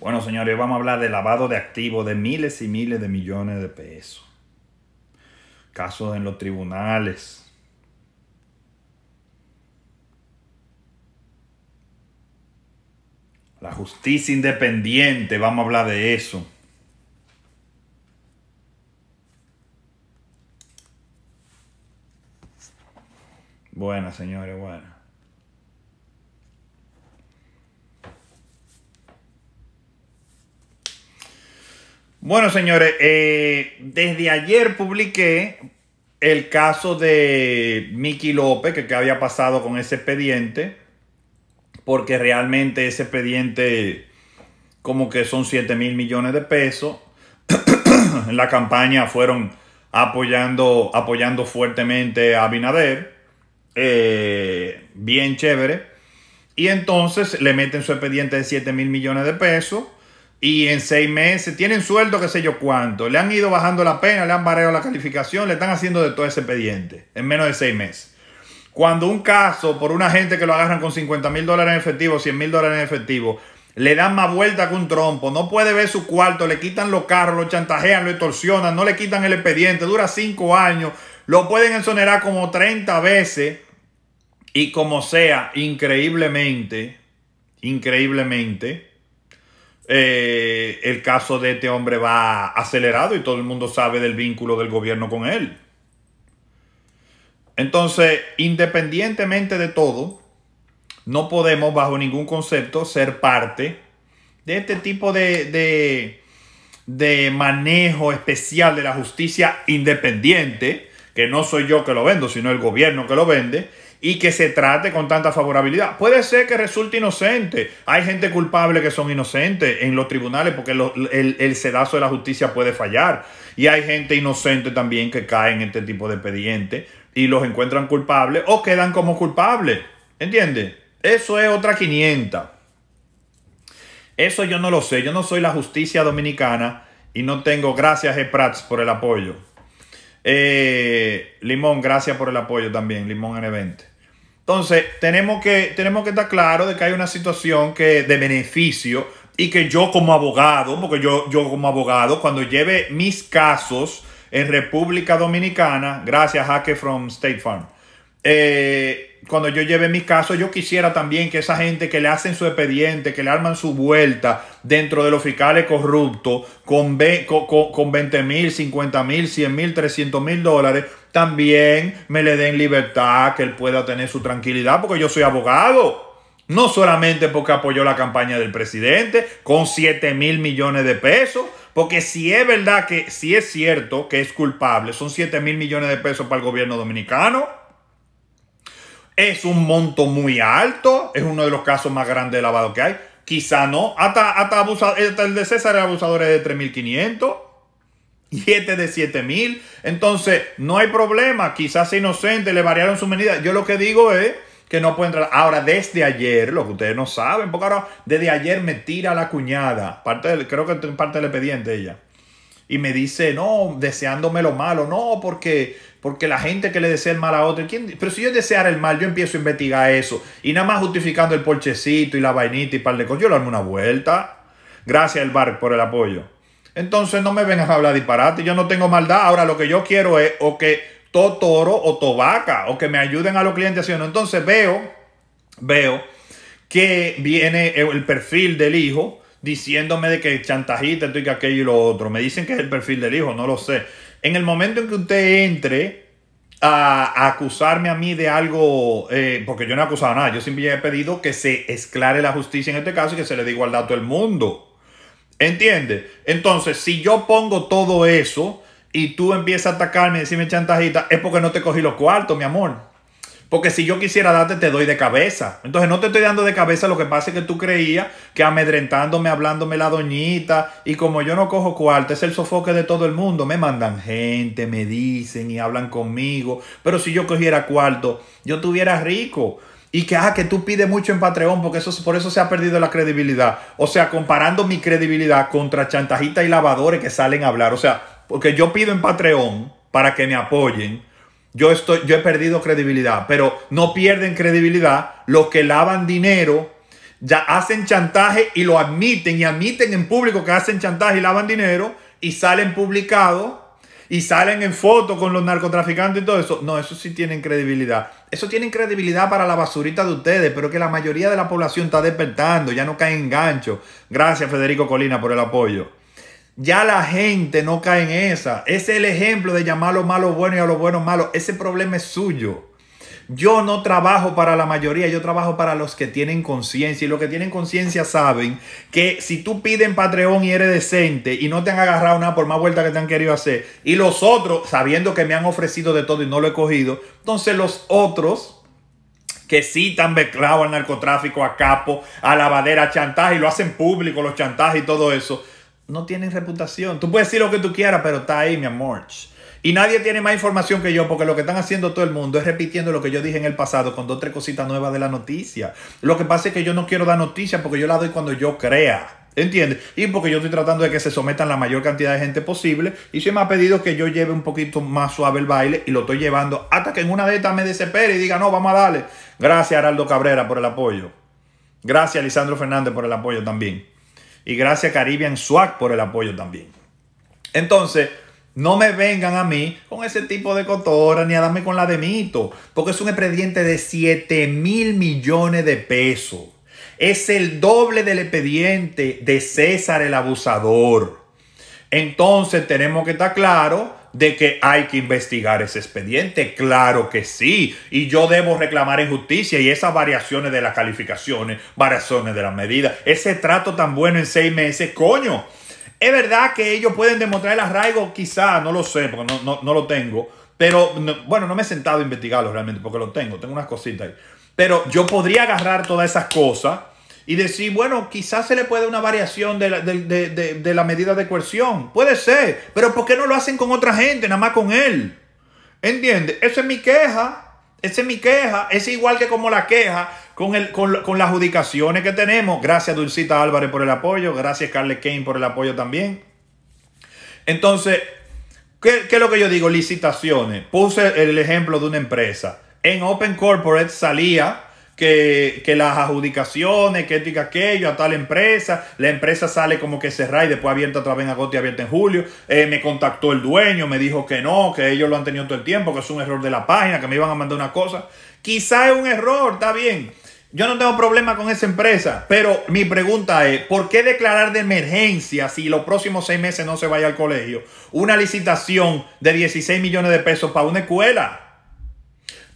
Bueno, señores, vamos a hablar de lavado de activos de miles y miles de millones de pesos. Casos en los tribunales. La justicia independiente, vamos a hablar de eso. Buenas, señores, buenas. Bueno, señores, eh, desde ayer publiqué el caso de Miki López, que, que había pasado con ese expediente, porque realmente ese expediente como que son 7 mil millones de pesos. en la campaña fueron apoyando, apoyando fuertemente a Binader. Eh, bien chévere. Y entonces le meten su expediente de 7 mil millones de pesos y en seis meses tienen sueldo, qué sé yo cuánto. Le han ido bajando la pena, le han barrado la calificación, le están haciendo de todo ese expediente en menos de seis meses. Cuando un caso por una gente que lo agarran con 50 mil dólares en efectivo, 100 mil dólares en efectivo, le dan más vuelta que un trompo, no puede ver su cuarto, le quitan los carros, lo chantajean, lo extorsionan, no le quitan el expediente, dura cinco años, lo pueden exonerar como 30 veces y como sea, increíblemente, increíblemente, eh, el caso de este hombre va acelerado y todo el mundo sabe del vínculo del gobierno con él. Entonces, independientemente de todo, no podemos bajo ningún concepto ser parte de este tipo de, de, de manejo especial de la justicia independiente, que no soy yo que lo vendo, sino el gobierno que lo vende, y que se trate con tanta favorabilidad. Puede ser que resulte inocente. Hay gente culpable que son inocentes en los tribunales porque el, sedazo de la justicia puede fallar. Y hay gente inocente también que cae en este tipo de expediente y los encuentran culpables o quedan como culpables. ¿Entiendes? Eso es otra 500. Eso yo no lo sé. Yo no soy la justicia dominicana y no tengo, gracias Eprats por el apoyo. Eh, Limón, gracias por el apoyo también, Limón N20. Entonces, tenemos que, tenemos que estar claros de que hay una situación que de beneficio y que yo como abogado, porque yo, yo como abogado, cuando lleve mis casos en República Dominicana, gracias Jaque from State Farm, eh, cuando yo lleve mi caso, yo quisiera también que esa gente que le hacen su expediente, que le arman su vuelta dentro de los fiscales corruptos con, con, con 20 mil, 50 mil, 100 mil, 300 mil dólares, también me le den libertad, que él pueda tener su tranquilidad, porque yo soy abogado. No solamente porque apoyó la campaña del presidente con 7 mil millones de pesos, porque si es verdad que, si es cierto que es culpable, son 7 mil millones de pesos para el gobierno dominicano. Es un monto muy alto, es uno de los casos más grandes de lavado que hay. Quizá no, hasta, hasta, el de César el abusador de 3.500 y este de 7.000. Entonces, no hay problema, quizás inocente, le variaron su medida. Yo lo que digo es que no puede entrar. Ahora, desde ayer, lo que ustedes no saben, porque ahora desde ayer me tira la cuñada, parte creo que parte del expediente ella, y me dice, no, deseándome lo malo, no, porque porque la gente que le desea el mal a otro, ¿quién? pero si yo deseara el mal, yo empiezo a investigar eso. Y nada más justificando el porchecito y la vainita y par de cosas, yo le armo una vuelta. Gracias, el bar, por el apoyo. Entonces no me vengan a hablar disparate. Yo no tengo maldad. Ahora lo que yo quiero es o que todo toro o tobaca o que me ayuden a los clientes haciendo. Entonces veo, veo que viene el perfil del hijo diciéndome de que chantajita, esto y que aquello y lo otro. Me dicen que es el perfil del hijo, no lo sé. En el momento en que usted entre a, acusarme a mí de algo, eh, porque yo no he acusado nada, yo simplemente he pedido que se esclare la justicia en este caso y que se le dé igualdad a todo el mundo. ¿Entiende? Entonces, si yo pongo todo eso y tú empiezas a atacarme y decirme chantajita, es porque no te cogí los cuartos, mi amor. Porque si yo quisiera darte, te doy de cabeza. Entonces no te estoy dando de cabeza, lo que pasa es que tú creías que amedrentándome, hablándome la doñita, y como yo no cojo cuarto, es el sofoque de todo el mundo. Me mandan gente, me dicen y hablan conmigo. Pero si yo cogiera cuarto, yo tuviera rico. Y que, ah, que tú pides mucho en Patreon, porque eso, por eso se ha perdido la credibilidad. O sea, comparando mi credibilidad contra chantajitas y lavadores que salen a hablar. O sea, porque yo pido en Patreon para que me apoyen yo, estoy, yo he perdido credibilidad, pero no pierden credibilidad los que lavan dinero ya hacen chantaje y lo admiten y admiten en público que hacen chantaje y lavan dinero y salen publicados y salen en foto con los narcotraficantes y todo eso. No, eso sí tienen credibilidad. Eso tienen credibilidad para la basurita de ustedes, pero que la mayoría de la población está despertando, ya no cae en gancho. Gracias Federico Colina por el apoyo. Ya la gente no cae en esa. Ese es el ejemplo de llamar a lo malo bueno y a lo bueno malo. Ese problema es suyo. Yo no trabajo para la mayoría, yo trabajo para los que tienen conciencia. Y los que tienen conciencia saben que si tú pides en Patreon y eres decente y no te han agarrado nada por más vuelta que te han querido hacer, y los otros, sabiendo que me han ofrecido de todo y no lo he cogido, entonces los otros que sí están mezclados al narcotráfico, a capo, a lavadera, a chantaje, y lo hacen público, los chantajes y todo eso, no tienen reputación. Tú puedes decir lo que tú quieras, pero está ahí, mi amor. Y nadie tiene más información que yo porque lo que están haciendo todo el mundo es repitiendo lo que yo dije en el pasado con dos o tres cositas nuevas de la noticia. Lo que pasa es que yo no quiero dar noticia porque yo la doy cuando yo crea. ¿Entiendes? Y porque yo estoy tratando de que se sometan la mayor cantidad de gente posible. Y se me ha pedido que yo lleve un poquito más suave el baile y lo estoy llevando hasta que en una de estas me desespere y diga, no, vamos a darle. Gracias, Araldo Cabrera, por el apoyo. Gracias, Lisandro Fernández, por el apoyo también. Y gracias, Caribbean Swag, por el apoyo también. Entonces, no me vengan a mí con ese tipo de cotora ni a darme con la de mito, porque es un expediente de 7 mil millones de pesos. Es el doble del expediente de César el abusador. Entonces tenemos que estar claro de que hay que investigar ese expediente. Claro que sí. Y yo debo reclamar en justicia y esas variaciones de las calificaciones, variaciones de las medidas, ese trato tan bueno en seis meses, coño es verdad que ellos pueden demostrar el arraigo, quizá, no lo sé, porque no, lo tengo. Pero, bueno, no me he sentado a investigarlo realmente, porque lo tengo, tengo unas cositas ahí. Pero yo podría agarrar todas esas cosas y decir, bueno, quizás se le puede una variación de la, de la medida de coerción. Puede ser, pero ¿por qué no lo hacen con otra gente, nada más con él? ¿Entiendes? Esa es mi queja. Esa es mi queja. Es igual que como la queja con, el, con, las adjudicaciones que tenemos. Gracias Dulcita Álvarez por el apoyo. Gracias Carles Kane por el apoyo también. Entonces, ¿qué, ¿qué, es lo que yo digo? Licitaciones. Puse el ejemplo de una empresa. En Open Corporate salía que, las adjudicaciones, que ética aquello, a tal empresa, la empresa sale como que cerrada y después abierta otra vez en agosto y abierta en julio. Eh, me contactó el dueño, me dijo que no, que ellos lo han tenido todo el tiempo, que es un error de la página, que me iban a mandar una cosa. Quizá es un error, está bien. Yo no tengo problema con esa empresa, pero mi pregunta es, ¿por qué declarar de emergencia si los próximos seis meses no se vaya al colegio una licitación de 16 millones de pesos para una escuela?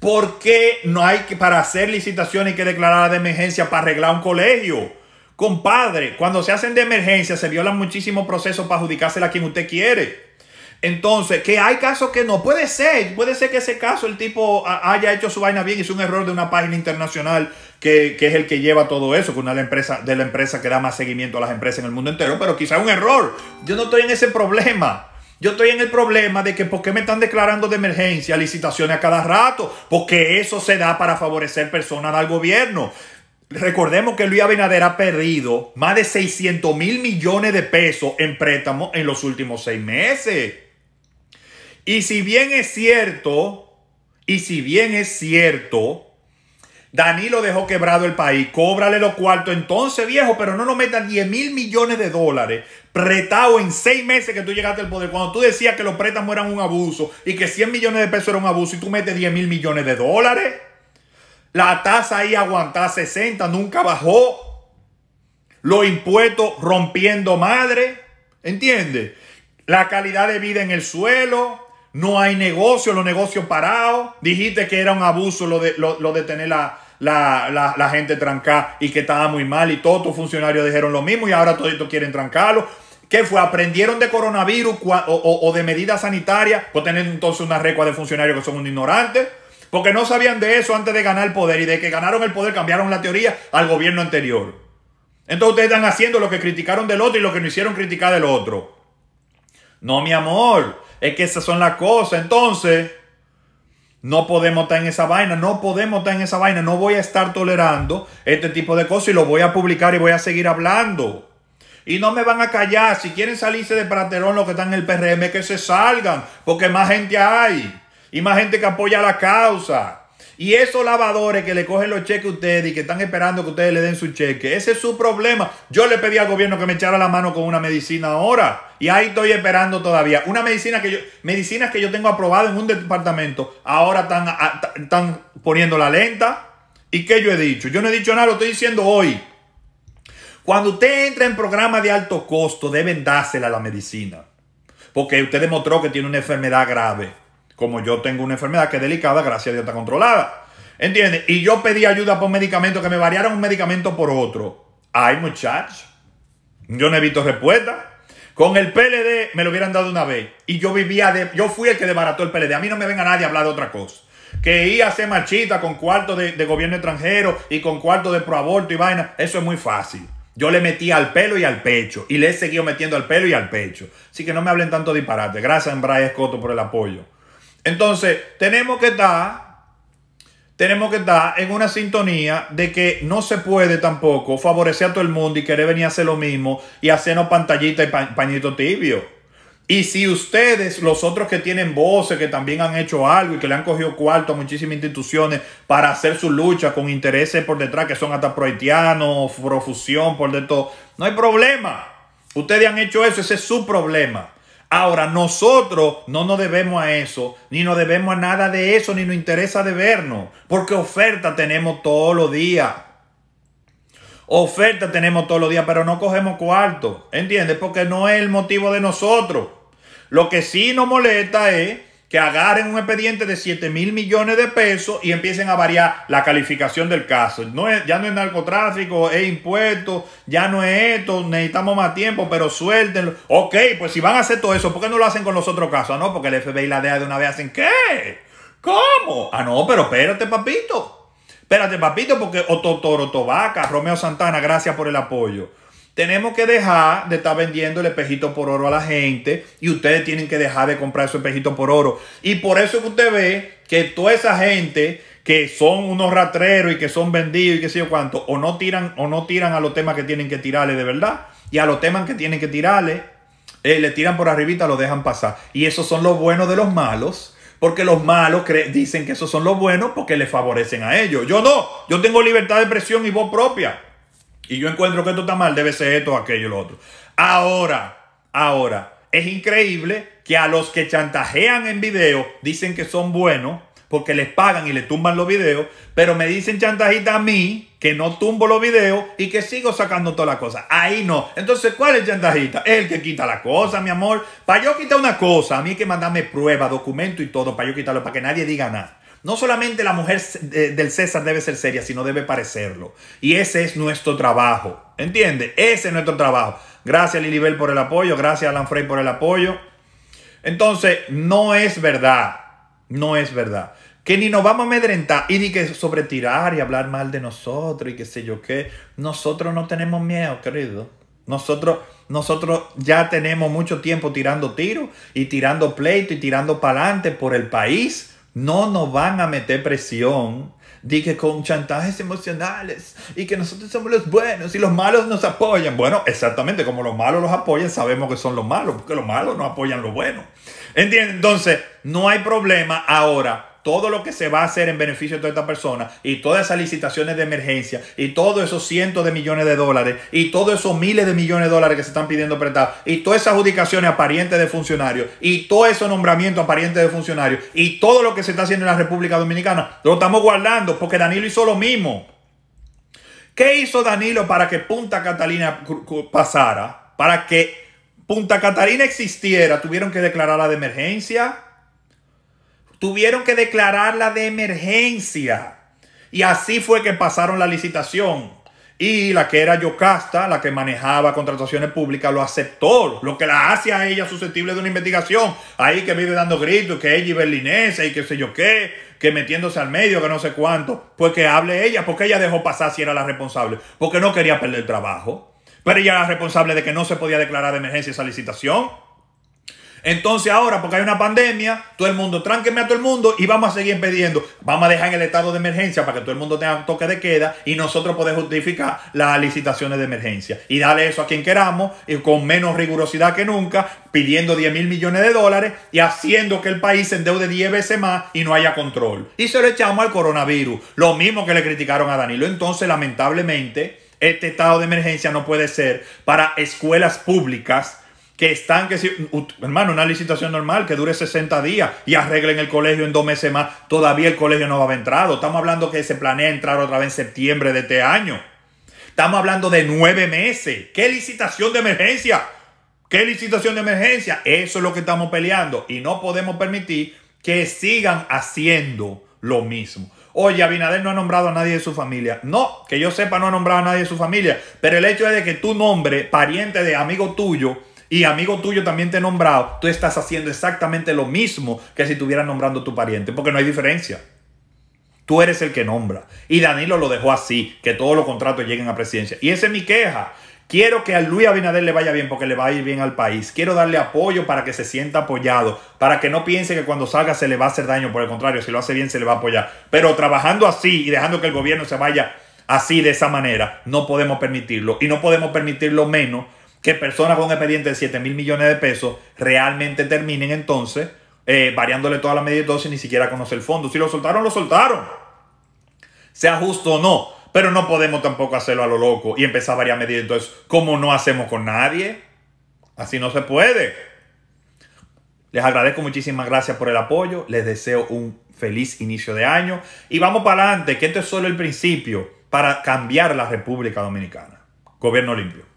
¿Por qué no hay que, para hacer licitación hay que declarar de emergencia para arreglar un colegio? Compadre, cuando se hacen de emergencia se violan muchísimos procesos para adjudicársela a quien usted quiere. Entonces, que hay casos que no. Puede ser, puede ser que ese caso el tipo haya hecho su vaina bien es un error de una página internacional que, es el que lleva todo eso, que una de la empresa, de la empresa que da más seguimiento a las empresas en el mundo entero, pero quizá un error. Yo no estoy en ese problema. Yo estoy en el problema de que por qué me están declarando de emergencia licitaciones a cada rato, porque eso se da para favorecer personas al gobierno. Recordemos que Luis Abinader ha perdido más de 600 mil millones de pesos en préstamos en los últimos seis meses. Y si bien es cierto, y si bien es cierto, Danilo dejó quebrado el país, cóbrale los cuartos entonces, viejo, pero no nos metan 10 mil millones de dólares pretado en seis meses que tú llegaste al poder, cuando tú decías que los préstamos eran un abuso y que 100 millones de pesos era un abuso y tú metes 10 mil millones de dólares, la tasa ahí aguantaba 60, nunca bajó, los impuestos rompiendo madre, ¿entiendes? La calidad de vida en el suelo, no hay negocio, los negocios parados, dijiste que era un abuso lo de, lo, de tener la, la, gente trancada y que estaba muy mal y todos tus funcionarios dijeron lo mismo y ahora todos quieren trancarlo. ¿Qué fue? ¿Aprendieron de coronavirus o, de medidas sanitarias? Pues tener entonces una recua de funcionarios que son un ignorantes. Porque no sabían de eso antes de ganar el poder. Y de que ganaron el poder cambiaron la teoría al gobierno anterior. Entonces ustedes están haciendo lo que criticaron del otro y lo que no hicieron criticar del otro. No, mi amor. Es que esas son las cosas. Entonces, no podemos estar en esa vaina. No podemos estar en esa vaina. No voy a estar tolerando este tipo de cosas y lo voy a publicar y voy a seguir hablando. Y no me van a callar. Si quieren salirse de Praterón, los que están en el PRM, que se salgan. Porque más gente hay. Y más gente que apoya la causa. Y esos lavadores que le cogen los cheques a ustedes y que están esperando que ustedes le den su cheque, ese es su problema. Yo le pedí al gobierno que me echara la mano con una medicina ahora. Y ahí estoy esperando todavía. Una medicina que yo, medicinas que yo tengo aprobado en un departamento, ahora están, están poniendo la lenta. ¿Y qué yo he dicho? Yo no he dicho nada, lo estoy diciendo hoy. Cuando usted entra en programas de alto costo, deben dársela la medicina. Porque usted demostró que tiene una enfermedad grave. Como yo tengo una enfermedad que es delicada, gracias a Dios está controlada. ¿Entiendes? Y yo pedí ayuda por un medicamento, que me variaran un medicamento por otro. Ay, muchachos. Yo no he visto respuesta. Con el PLD me lo hubieran dado una vez. Y yo vivía de. Yo fui el que desbarató el PLD. A mí no me venga nadie a hablar de otra cosa. Que ir a hacer machita con cuarto de, de gobierno extranjero y con cuarto de proaborto y vaina. Eso es muy fácil. Yo le metí al pelo y al pecho. Y le he seguido metiendo al pelo y al pecho. Así que no me hablen tanto disparate. Gracias, Brian Escoto, por el apoyo. Entonces, tenemos que estar. Tenemos que estar en una sintonía de que no se puede tampoco favorecer a todo el mundo y querer venir a hacer lo mismo y hacernos pantallita y pañito tibio. Y si ustedes, los otros que tienen voces, que también han hecho algo y que le han cogido cuarto a muchísimas instituciones para hacer su lucha con intereses por detrás que son hasta prohaitianos, profusión, por de todo, no hay problema. Ustedes han hecho eso, ese es su problema. Ahora, nosotros no nos debemos a eso, ni nos debemos a nada de eso, ni nos interesa de vernos, porque oferta tenemos todos los días. Oferta tenemos todos los días, pero no cogemos cuarto, ¿entiendes? Porque no es el motivo de nosotros. Lo que sí nos molesta es que agarren un expediente de 7 mil millones de pesos y empiecen a variar la calificación del caso. No ya no es narcotráfico, es impuesto, ya no es esto, necesitamos más tiempo, pero suéltenlo. Ok, pues si van a hacer todo eso, ¿por qué no lo hacen con los otros casos? Ah, no, porque el FBI y la DEA de una vez hacen ¿qué? ¿Cómo? Ah, no, pero espérate, papito. Espérate, papito, porque Ototoro Tobaca, Romeo Santana, gracias por el apoyo. Tenemos que dejar de estar vendiendo el espejito por oro a la gente y ustedes tienen que dejar de comprar su espejito por oro. Y por eso que usted ve que toda esa gente que son unos ratreros y que son vendidos y qué sé yo cuánto, o no tiran, o no tiran a los temas que tienen que tirarle de verdad, y a los temas que tienen que tirarle, eh, le tiran por arribita, lo dejan pasar. Y esos son los buenos de los malos, porque los malos dicen que esos son los buenos porque le favorecen a ellos. Yo no, yo tengo libertad de expresión y voz propia y yo encuentro que esto está mal, debe ser esto, aquello, lo otro. Ahora, ahora, es increíble que a los que chantajean en video dicen que son buenos porque les pagan y le tumban los videos, pero me dicen chantajita a mí que no tumbo los videos y que sigo sacando todas las cosas. Ahí no. Entonces, ¿cuál es el chantajita? Es el que quita la cosa, mi amor. Para yo quitar una cosa, a mí hay que mandarme prueba, documento y todo para yo quitarlo, para que nadie diga nada. No solamente la mujer del César debe ser seria, sino debe parecerlo. Y ese es nuestro trabajo. ¿Entiende? Ese es nuestro trabajo. Gracias Lilibel por el apoyo. Gracias Alan Frey por el apoyo. Entonces, no es verdad. No es verdad. Que ni nos vamos a amedrentar y ni que sobre tirar y hablar mal de nosotros y qué sé yo qué. Nosotros no tenemos miedo, querido. Nosotros, nosotros ya tenemos mucho tiempo tirando tiros y tirando pleito y tirando para adelante por el país no nos van a meter presión de que con chantajes emocionales y que nosotros somos los buenos y los malos nos apoyan. Bueno, exactamente, como los malos los apoyan, sabemos que son los malos, porque los malos no apoyan los buenos. ¿Entienden? Entonces, no hay problema ahora todo lo que se va a hacer en beneficio de toda esta persona y todas esas licitaciones de emergencia y todos esos cientos de millones de dólares y todos esos miles de millones de dólares que se están pidiendo prestados y todas esas adjudicaciones a de funcionarios y todo esos nombramientos a de funcionarios y todo lo que se está haciendo en la República Dominicana, lo estamos guardando porque Danilo hizo lo mismo. ¿Qué hizo Danilo para que Punta Catalina pasara? Para que Punta Catalina existiera, tuvieron que declararla de emergencia tuvieron que declararla de emergencia. Y así fue que pasaron la licitación. Y la que era Yocasta, la que manejaba contrataciones públicas, lo aceptó, lo que la hace a ella susceptible de una investigación. Ahí que vive dando gritos, que ella y berlinesa y que sé yo qué, que metiéndose al medio, que no sé cuánto. Pues que hable ella, porque ella dejó pasar si era la responsable, porque no quería perder el trabajo. Pero ella era responsable de que no se podía declarar de emergencia esa licitación. Entonces ahora, porque hay una pandemia, todo el mundo, tránqueme a todo el mundo y vamos a seguir pidiendo, vamos a dejar el estado de emergencia para que todo el mundo tenga toque de queda y nosotros podemos justificar las licitaciones de emergencia y darle eso a quien queramos y con menos rigurosidad que nunca, pidiendo 10 mil millones de dólares y haciendo que el país se endeude 10 veces más y no haya control. Y se lo echamos al coronavirus, lo mismo que le criticaron a Danilo. Entonces, lamentablemente, este estado de emergencia no puede ser para escuelas públicas que están, que si, hermano, una licitación normal que dure 60 días y arreglen el colegio en dos meses más, todavía el colegio no va a haber entrado. Estamos hablando que se planea entrar otra vez en septiembre de este año. Estamos hablando de nueve meses. ¿Qué licitación de emergencia? ¿Qué licitación de emergencia? Eso es lo que estamos peleando y no podemos permitir que sigan haciendo lo mismo. Oye, Abinader no ha nombrado a nadie de su familia. No, que yo sepa, no ha nombrado a nadie de su familia. Pero el hecho es de que tu nombre, pariente de amigo tuyo, y amigo tuyo también te he nombrado, tú estás haciendo exactamente lo mismo que si estuvieras nombrando a tu pariente, porque no hay diferencia. Tú eres el que nombra. Y Danilo lo dejó así, que todos los contratos lleguen a presidencia. Y esa es mi queja. Quiero que a Luis Abinader le vaya bien porque le va a ir bien al país. Quiero darle apoyo para que se sienta apoyado, para que no piense que cuando salga se le va a hacer daño. Por el contrario, si lo hace bien se le va a apoyar. Pero trabajando así y dejando que el gobierno se vaya así de esa manera, no podemos permitirlo. Y no podemos permitirlo menos que personas con expediente de 7 mil millones de pesos realmente terminen entonces eh, variándole toda la media dosis ni siquiera conocer el fondo. Si lo soltaron, lo soltaron. Sea justo o no. Pero no podemos tampoco hacerlo a lo loco y empezar a variar medidas. Entonces, como no hacemos con nadie, así no se puede. Les agradezco muchísimas gracias por el apoyo. Les deseo un feliz inicio de año. Y vamos para adelante, que esto es solo el principio para cambiar la República Dominicana. Gobierno limpio.